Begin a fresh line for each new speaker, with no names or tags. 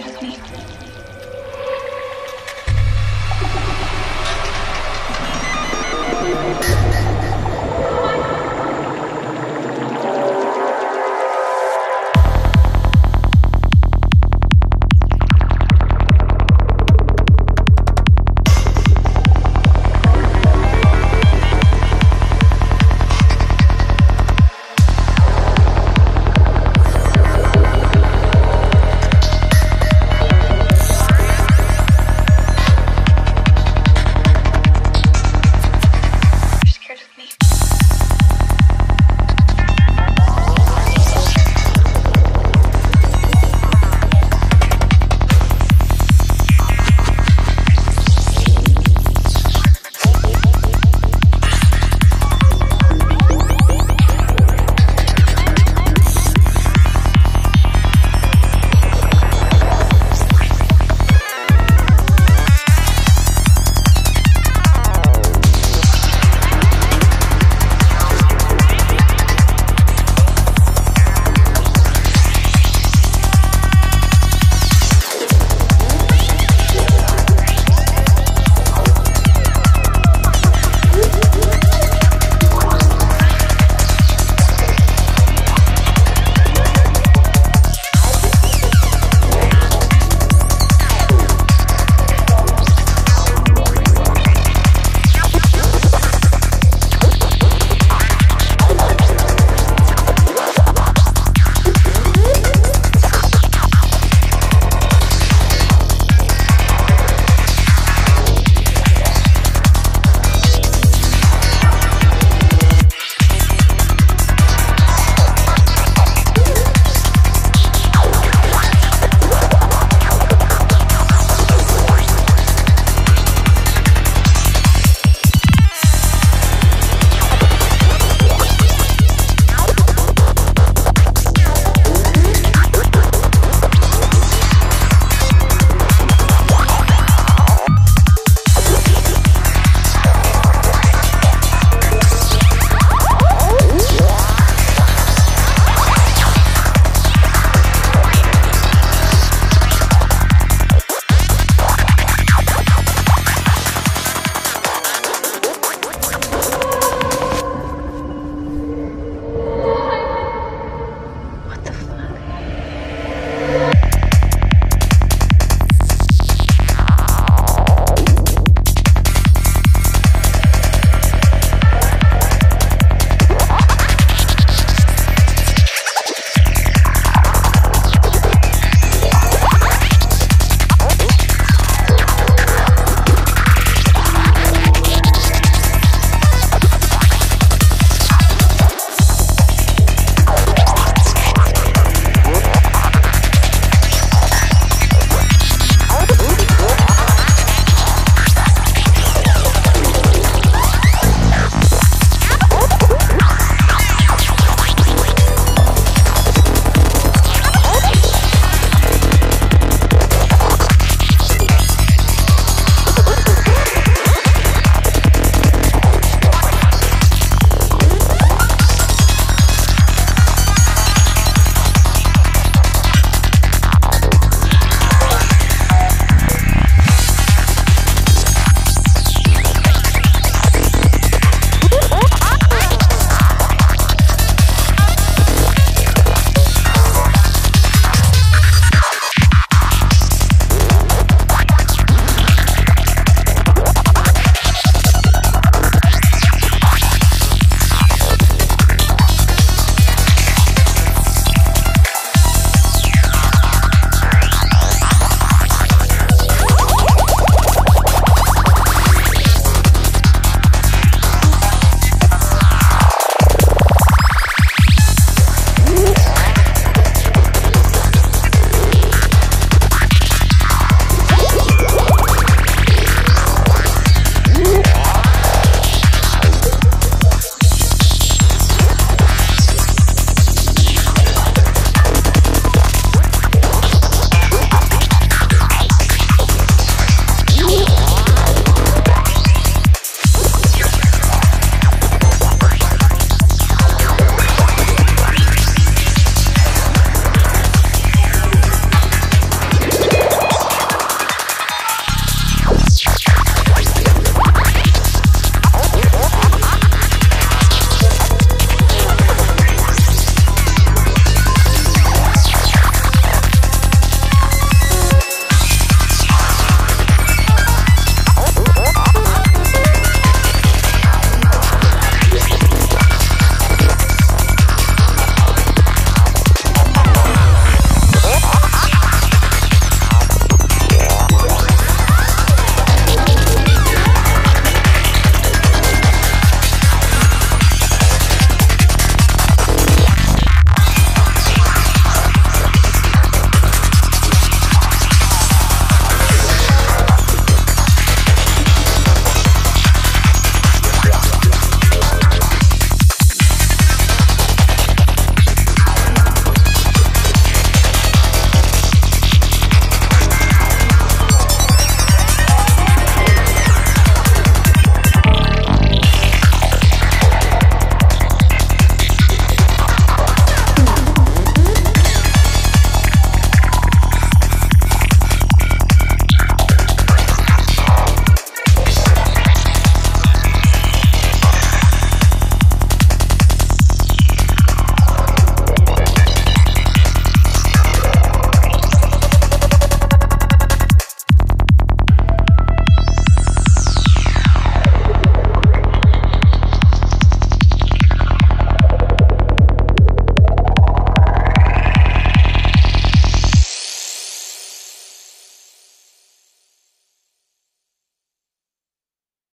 rid of me.